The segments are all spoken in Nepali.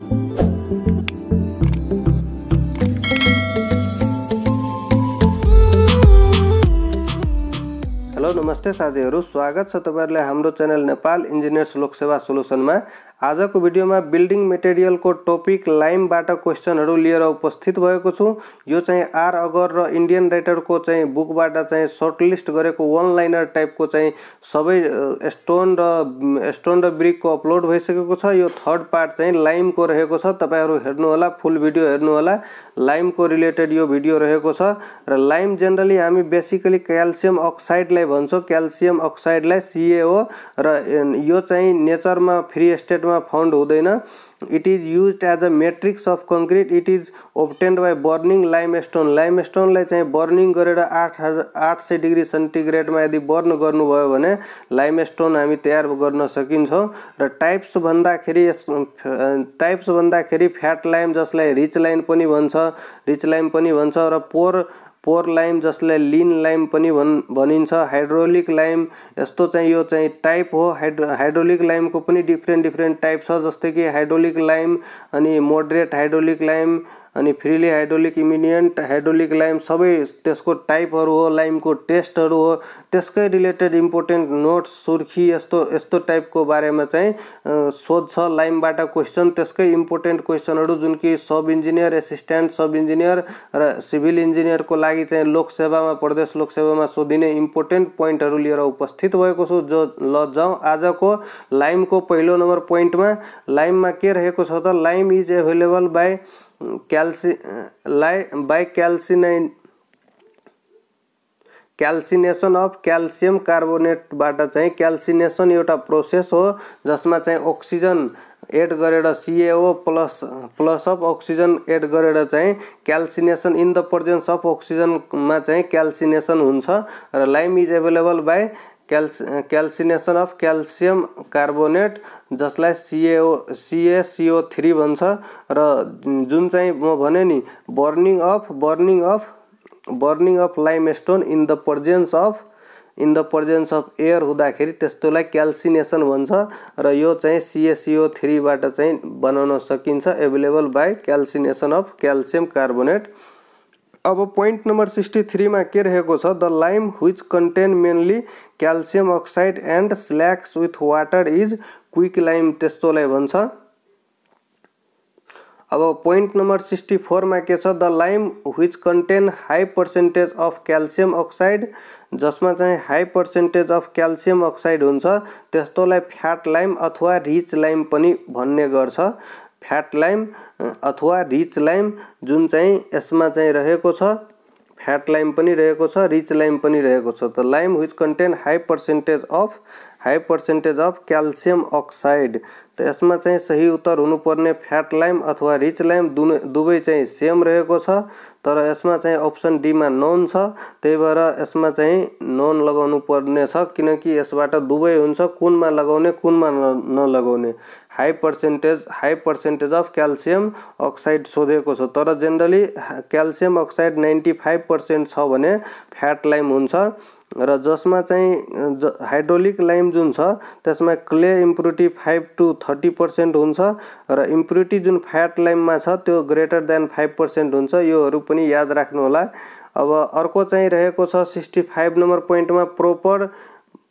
हेलो नमस्ते साथीहरू स्वागत छ तपाईँहरूलाई हाम्रो च्यानल नेपाल इन्जिनियर्स लोकसेवा सोल्युसनमा। आजको भिडियोमा बिल्डिङ मेटेरियलको टपिक लाइमबाट क्वेसनहरू लिएर उपस्थित भएको छु। यो चाहिँ आर अगर र इन्डियन राइटरको चाहिँ बुकबाट चाहिँ सर्टलिस्ट गरेको वान लाइनर टाइपको चाहिँ सबै स्टोन र स्टोन र ब्रिकको अपलोड भइसकेको छ। यो थर्ड पार्ट चाहिँ लाइमको रहेको छ। तपाईँहरू हेर्नुहोला फुल भिडियो हेर्नुहोला। लाइमको रिलेटेड यो भिडियो रहेको छ। र लाइम जेनरली हामी बेसिकली क्याल्सियम अक्साइडलाई भन्छौँ। क्याल्सियम अक्साइडलाई सिएओ र यो चाहिँ नेचरमा फ्री स्टेट मार्केटमा फाउन्ड हुँदैन। It is use as a matrix of concrete it is obtained by burning lime stone lime स्टोनलाई चाहिँ बर्निङ गरेर आठ हजार आठ सय डिग्री सेन्टिग्रेडमा यदि बर्न गर्नुभयो भने लाइम स्टोन हामी तयार गर्न सकिन्छौँ। र टाइप्स भन्दाखेरि यस टाइप्स भन्दाखेरि फ्याट लाइम जसलाई रिच लाइन पनि भन्छ रिच लाइम पनि भन्छ र पोर पोर लाइम जसलाई लिन लाइम पनि भन् भनिन्छ। हाइड्रोलिक लाइम यस्तो चाहिँ यो चाहिँ टाइप हो। हाइड्रो हाइड्रोलिक लाइमको पनि डिफ्रेन्ट डिफ्रेन्ट टाइप छ जस्तै कि हाइड्रोलिक लाइम अनि मोडरेट हाइड्रोलिक लाइम। अनि feebly hydraulic eminent hydraulic lime सबै त्यसको टाइपहरू हो लाइमको टेस्टहरू हो। त्यसकै रिलेटेड इम्पोर्टेन्ट नोट्स सुर्खी यस्तो यस्तो टाइपको बारेमा चाहिँ सोध्छ। लाइमबाट क्वेसन त्यसकै इम्पोर्टेन्ट क्वेसनहरू जुन कि sub engineer assistant sub engineer र सिभिल इन्जिनियरको लागि चाहिँ लोकसेवामा प्रदेश लोकसेवामा सोधिने इम्पोर्टेन्ट पोइन्टहरू लिएर उपस्थित भएको छु जो ल जाउँ। आजको लाइमको पहिलो नम्बर पोइन्टमा लाइममा के रहेको छ त लाइम इज एभाइलेबल बाई क्याल्सि लाई by calcining calcination of calcium कार्बोनेटबाट चाहिँ क्याल्सिनेसन एउटा प्रोसेस हो जसमा चाहिँ अक्सिजन एड गरेर C A O plus plus of oxygen add गरेर चाहिँ calcination in the presence of अक्सिजनमा चाहिँ क्याल्सिनेसन हुन्छ र लाइम इज एभाइलेबल बाई क्याल्स क्याल्सिनेसन अफ क्याल्सियम कार्बोनेट जसलाई C A O C A C O three भन्छ। र जुन चाहिँ म भने नि burning of burning of burning of lime stone in the presence of in the presence of air हुँदाखेरि त्यस्तोलाई क्याल्सिनेसन भन्छ। र यो चाहिँ सिएसिओ थ्रीबाट चाहिँ बनाउन सकिन्छ। Available by calcination of calcium carbonate. अब पोइन्ट नम्बर सिक्सटी थ्रीमा के रहेको छ? The lime which contain mainly calcium oxide and slacks with water is quick lime त्यस्तोलाई भन्छ। अब पोइन्ट नम्बर सिक्सटी फोरमा के छ? The lime which contain high percentage of calcium oxide जसमा चाहिँ high percentage of calcium oxide हुन्छ त्यस्तोलाई फ्याट लाइम अथवा रिच लाइम पनि भन्ने गर्छ। फ्याट लाइम अथवा रिच लाइम चाहिँ रहेको छ फ्याट लाइम रहेको छ रिच लाइम रहेको छ। त lime which contain high percentage of high percentage of calcium oxide त चाहिँ सही उत्तर हुनुपर्ने फ्याट लाइम अथवा रिच लाइम दुन, दुवै चाहिँ सेम रहेको छ। तर यसमा चाहिँ अप्सन डीमा नन छ। त्यही भएर यसमा चाहिँ नन लगाउनु पर्ने छ। किनकि यसबाट दुवै हुन्छ, कुनमा लगाउने, कुनमा नलगाउने। High percentage high percentage of calcium oxide सोधेको छ। तर generally calcium oxide ninety five percent छ भने फ्याट लाइम हुन्छ। र जसमा चाहिँ हाइड्रोलिक लाइम जुन छ त्यसमा clay impurity five to thirty percent हुन्छ। र इम्प्युरिटी जुन फ्याट लाइममा छ त्यो ग्रेटर देन फाइभ पर्सेन्ट हुन्छ। योहरू पनि याद राख्नु होला अब अर्को चाहिँ रहेको छ सिक्सटी फाइभ नम्बर पोइन्टमा proper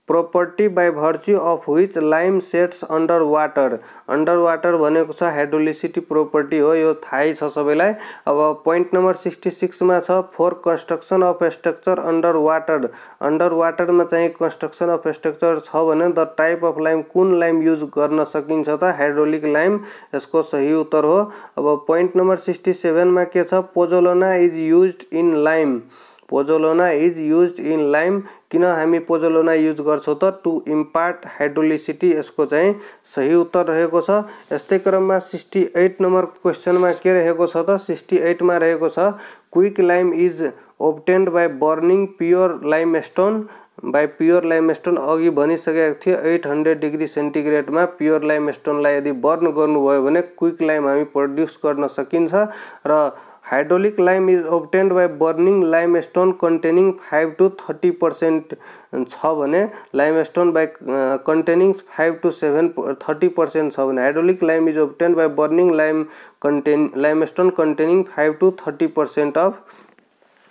property by virtue of which lime sets under water under water भनेको छ हाइड्रोलिसिटी प्रोपर्टी हो। यो थाहै छ सबैलाई। अब पोइन्ट नम्बर सिक्सटी सिक्समा छ for construction of structure under water under वाटरमा चाहिँ कन्स्ट्रक्सन अफ स्ट्रक्चर छ भने द टाइप अफ लाइम कुन लाइम युज गर्न सकिन्छ त? हाइड्रोलिक लाइम यसको सही उत्तर हो। अब पोइन्ट नम्बर सिक्सटी सेभेनमा के छ? Pozzolana is use in lime pozzolana is use in lime किन हामी पोजोलोना युज गर्छौँ त? टु इम्पार्ट हाइड्रोलिसिटी यसको चाहिँ सही उत्तर रहेको छ। यस्तै क्रममा सिक्सटी एट नम्बर क्वेसनमा के रहेको छ त? सिक्सटी एटमा रहेको छ quick lime is obtained by burning pure lime stone by pure lime stone अघि भनिसकेको थियो एट हन्ड्रेड डिग्री सेन्टिग्रेडमा प्योर लाइम स्टोनलाई यदि बर्न गर्नुभयो भने क्विक लाइम हामी प्रड्युस गर्न सकिन्छ। र hydraulic lime is obtained by burning lime stone containing five to thirty percent छ भने lime stone by containing five to seven thirty percent छ भने hydraulic lime is obtained by burning lime contain lime stone containing five to thirty percent of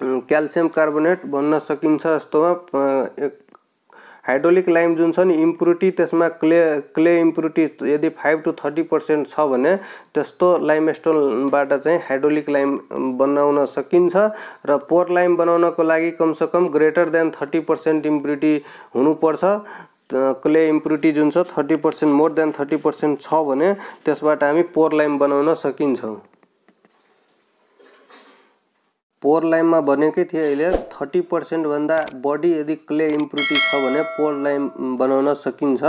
calcium carbonate भन्न सकिन्छ जस्तोमा हाइड्रोलिक लाइम जुन छ नि इम्प्युरिटी त्यसमा क्ले क्ले इम्प्युरिटी यदि फाइभ टु थर्टी पर्सेन्ट छ भने त्यस्तो लाइम स्टोनबाट चाहिँ हाइड्रोलिक लाइम बनाउन सकिन्छ र पोर लाइम बनाउनको लागि कमसेकम greater than thirty percent impurity हुनुपर्छ। क्ले इम्प्युरिटी जुन छ thirty percent more than thirty percent छ भने त्यसबाट हामी पोर लाइम बनाउन सकिन्छौँ। पोर लाइममा भनेकै थिएँ अहिले। थर्टी पर्सेन्टभन्दा बढी यदि क्ले इम्प्युरिटी छ भने पोर लाइम बनाउन सकिन्छ।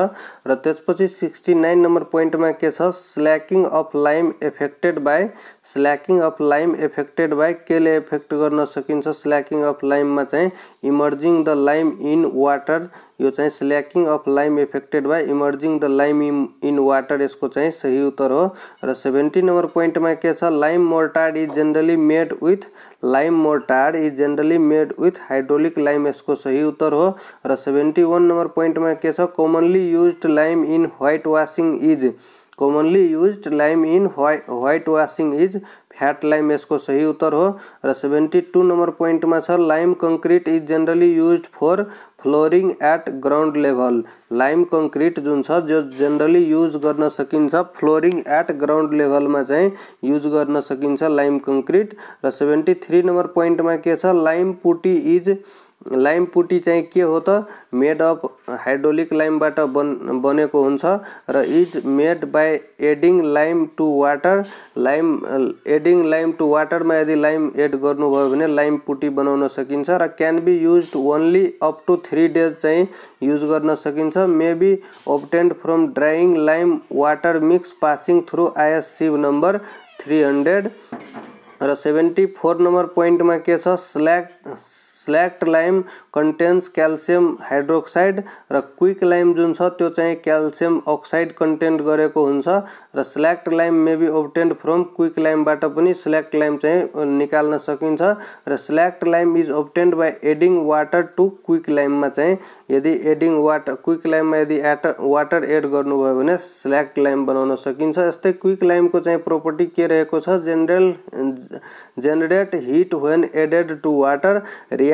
र त्यसपछि सिक्सटी नाइन नम्बर पोइन्टमा के छ? Slaking of lime affected by slaking of lime affected by केले एफेक्ट गर्न सकिन्छ? स्ल्याकिङ अफ लाइममा चाहिँ immersing the lime in water यो चाहिँ slaking of lime affected by immersing the lime in in water यसको चाहिँ सही उत्तर हो। र सेभेन्टी नम्बर पोइन्टमा के छ? Lime mortar is generally made with lime mortar is generally made with hydraulic lime. इसको सही उत्तर हो और सेवेंटी वन नंबर पॉइंट में छ commonly use lime in white washing is commonly use lime in white washing is fat lime. इसको सही उत्तर हो और सेवेंटी टू पॉइंट में sir, lime concrete is generally use for flooring at ground level. Lime concrete जो जो जेनरली यूज़ गर्न सकता फ्लोरिंग एट ग्राउंड लेवल में चाहिँ यूज़ कर सकता लाइम कङ्क्रिट र सेभेन्टी थ्री नम्बर में के lime putty is lime putty चाहिँ के हो त? मेड अफ हाइड्रोलिक लाइमबाट बन बनेको हुन्छ र is made by adding lime to water. Lime adding lime to वाटरमा यदि लाइम एड गर्नुभयो भने लाइम पुटी बनाउन सकिन्छ र can be use only up to three days चाहिँ युज गर्न सकिन्छ। May be obtained from drying lime water mix passing through IS sieve number three hundred र सेभेन्टी फोर नम्बर पोइन्टमा के छ? Slack slaked lime contains calcium hydroxide र क्विक लाइम जुन छ, त्यो चाहिँ क्याल्सियम अक्साइड कन्टेन्ट गरेको हुन्छ। र slaked lime obtained from quick लाइमबाट पनि स्ल्याक्ट लाइम चाहिँ निकाल्न सकिन्छ। र lime is obtained by adding water to quick लाइममा चाहिँ, यदि एडिङ वाटर क्विक लाइममा यदि एट वाटर एड भने स्ल्याक्ट लाइम बनाउन सकिन्छ। यस्तै क्विक लाइमको चाहिँ प्रोपर्टी के रहेको छ? General generate heat when added to water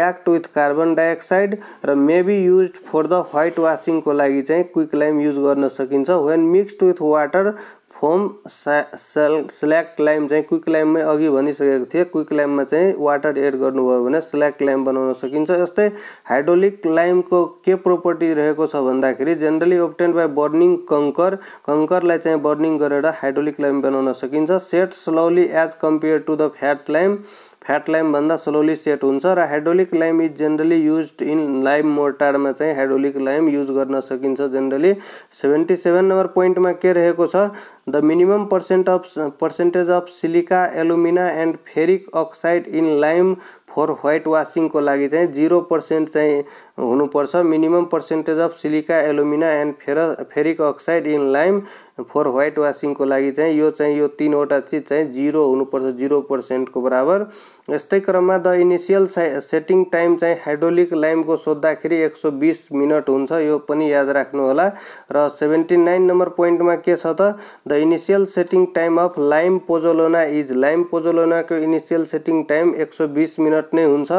react with carbon dioxide र may be use for the white वासिङको लागि चाहिँ क्विक लाइम युज गर्न सकिन्छ। When mixed with water foam cell slack lime चाहिँ क्विक लाइममै अघि भनिसकेको थिएँ। क्विक लाइममा चाहिँ वाटर एड गर्नुभयो भने स्ल्याक लाइम बनाउन सकिन्छ। यस्तै हाइड्रोलिक लाइमको के प्रोपर्टी रहेको छ भन्दाखेरि generally obtained by burning kankar कङ्करलाई चाहिँ बर्निङ गरेर हाइड्रोलिक लाइम बनाउन सकिन्छ। Set slowly as compare to the fat lime fat लाइमभन्दा slowly set हुन्छ र hydraulic lime is generally use in lime मोर्टारमा चाहिँ हाइड्रोलिक लाइम युज गर्न सकिन्छ जेनरली सेभेन्टी सेभेन नम्बर पोइन्टमा के रहेको छ? The minimum percent of percentage of silica alumina and ferric oxide in lime for white वासिङको लागि चाहिँ जिरो पर्सेन्ट चाहिँ हुनुपर्छ। Minimum percentage of silica alumina and फेर ferric oxide in lime for white वासिङको लागि चाहिँ यो चाहिँ यो तिनवटा चिज चाहिँ जिरो हुनुपर्छ जिरो पर्सेन्टको बराबर। यस्तै क्रममा द इनिसियल सेटिङ टाइम चाहिँ हाइड्रोलिक लाइमको सोद्धाखेरि एक सौ बिस मिनट हुन्छ यो पनि याद राख्नु होला र सेभेन्टी नाइन नम्बर पोइन्टमा के छ त? The initial setting time of lime pozzolana is lime पोजोलोनाको initial setting time एक सौ बिस मिनट नै हुन्छ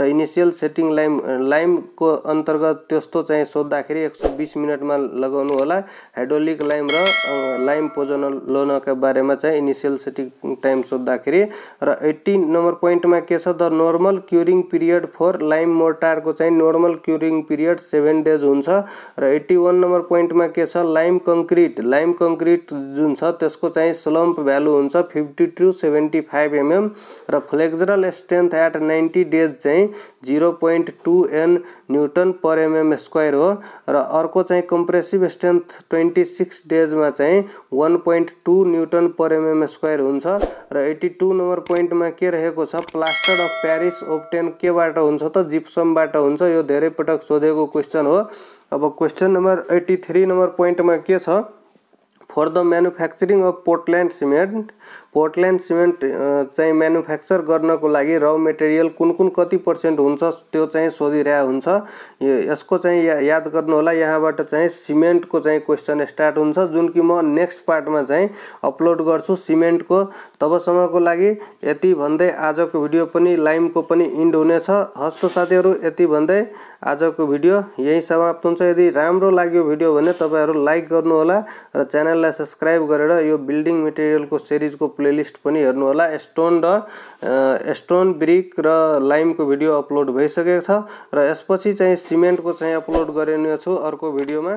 र इनिसियल सेटिङ लाइम लाइमको अन्तर्गत त्यस्तो चाहिँ सोद्धाखेरि एक सौ बिस मिनटमा लगाउनु होला। हाइड्रोलिक लाइम र लाइम पोजोलोनाका बारेमा चाहिँ इनिसियल सेटिङ टाइम सोद्धाखेरि। र एट्टी नम्बर पोइन्टमा के छ? The normal curing period for lime मोर्टारको चाहिँ normal curing period seven days हुन्छ। र एट्टी वान नम्बर पोइन्टमा के छ? लाइम कङ्क्रिट लाइम कङ्क्रिट जुन छ त्यसको चाहिँ स्लम्प भ्यालु हुन्छ fifty to seventy five MM. र flexural strength at ninety days चाहिँ zero point two N newton per mm square हो र अर्को चाहिँ कम्प्रेसिभ स्ट्रेन्थ ट्वेन्टी सिक्स डेजमा चाहिँ one point two newton per MM square हुन्छ र एट्टी टू नम्बर पोइन्टमा के रहेको छ प्लास्टर अफ प्यारिस ओप्टेन केबाट हुन्छ त जिप्समबाट हुन्छ यो धेरै पटक सोधेको क्वेसन हो। अब question number eighty three number पोइन्टमा के छ? For the manufacturing of Portland cement Portland cement चाहिँ म्यानुफ्याक्चर गर्नको लागि र मेटेरियल कुन कुन कति पर्सेन्ट हुन्छ त्यो चाहिँ सोधिरहेको हुन्छ। यसको चाहिँ या याद गर्नु होला यहाँबाट चाहिँ सिमेन्टको चाहिँ क्वेसन स्टार्ट हुन्छ जुन कि म नेक्स्ट पार्टमा चाहिँ अपलोड गर्छु सिमेन्टको तबसम्मको लागि यति भन्दै आजको भिडियो पनि लाइमको पनि इन्ड हुनेछ। हस्त साथीहरू यति भन्दै आजको भिडियो यही समाप्त हुन्छ। यदि राम्रो लाग्यो भिडियो भने तपाईँहरू लाइक गर्नुहोला र च्यानललाई सब्सक्राइब गरेर यो बिल्डिङ मेटेरियलको सिरिजको प्लेलिस्ट पनि हेर्नुहोला। स्टोन र स्टोन ब्रिक र लाइमको भिडियो अपलोड भइसकेको छ र यसपछि चाहिँ सिमेन्टको चाहिँ अपलोड गरिने छु अर्को भिडियोमा।